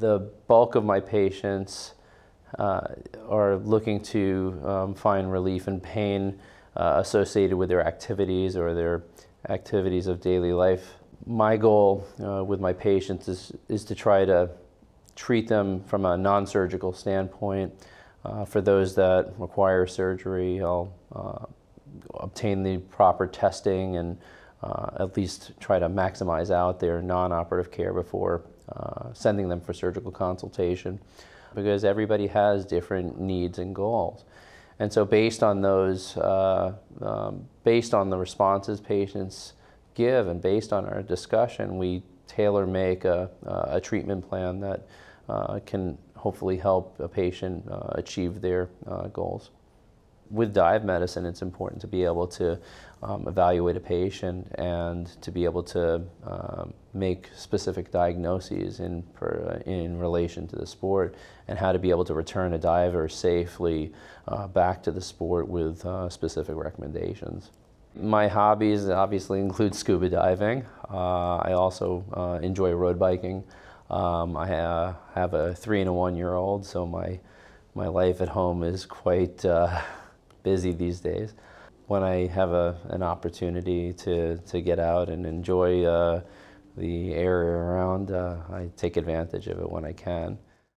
The bulk of my patients uh, are looking to um, find relief in pain uh, associated with their activities or their activities of daily life. My goal uh, with my patients is, is to try to treat them from a non-surgical standpoint. Uh, for those that require surgery, I'll uh, obtain the proper testing and uh, at least try to maximize out their non-operative care before uh, sending them for surgical consultation because everybody has different needs and goals. And so based on those, uh, um, based on the responses patients give and based on our discussion, we tailor make a, a treatment plan that uh, can hopefully help a patient uh, achieve their uh, goals with dive medicine, it's important to be able to um, evaluate a patient and to be able to um, make specific diagnoses in, per, in relation to the sport and how to be able to return a diver safely uh, back to the sport with uh, specific recommendations. My hobbies obviously include scuba diving. Uh, I also uh, enjoy road biking. Um, I ha have a three and a one year old, so my, my life at home is quite uh, busy these days. When I have a, an opportunity to, to get out and enjoy uh, the area around, uh, I take advantage of it when I can.